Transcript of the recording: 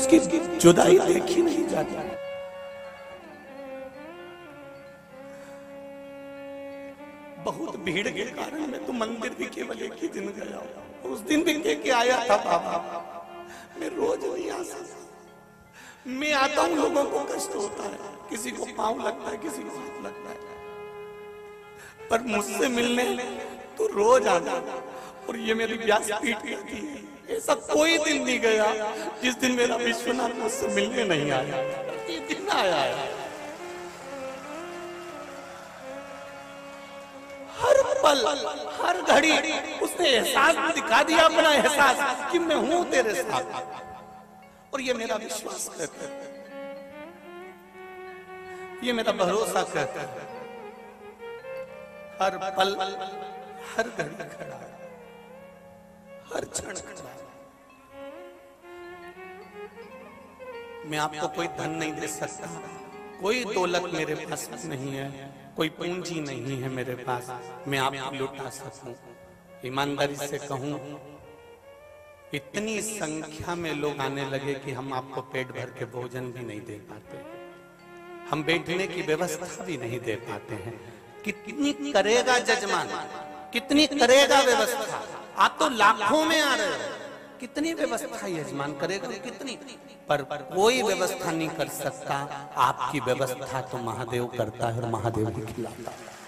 उसकी जुदाई देखी नहीं जाती। बहुत भीड़ के कारण मैं तो मंदिर भी केवल एक ही दिन गया उस दिन भी कह के आया था बाबा। मैं रोज नहीं आ सकता मैं आता हूँ, लोगों को कष्ट होता है। किसी को पाँव लगता है, किसी को हाथ लगता है। पर मुझसे मिलने तो रोज आना और ये मेरी व्यासपीठ कहती है ऐसा कोई दिन नहीं गया। जिस दिन मेरा विश्वनाथ मुझसे मिलने नहीं आया दिन आया है। हर पल, हर घड़ी उसने एहसास दिखा दिया, अपना एहसास कि मैं हूँ तेरे साथ। और ये मेरा विश्वास करता है। ये मेरा भरोसा करता है। हर पल, हर घड़ी खड़ा है। हर क्षण खड़ा मैं आपको कोई धन नहीं दे सकता। कोई दौलत मेरे पास नहीं है, कोई पूंजी नहीं है मेरे पास। मैं आपको लुटा सकूँ। ईमानदारी से कहूँ, इतनी संख्या में लोग आने लगे कि हम आपको पेट भर के भोजन भी नहीं दे पाते। हम बैठने की व्यवस्था भी नहीं दे पाते हैं। कितनी करेगा जजमान? कितनी करेगा व्यवस्था? आप तो लाखों में आ रहे हो। कितनी व्यवस्था यजमान करेगा? कितनी? पर कोई व्यवस्था नहीं कर सकता। आपकी व्यवस्था तो महादेव करता है और महादेव ही। खिलाता है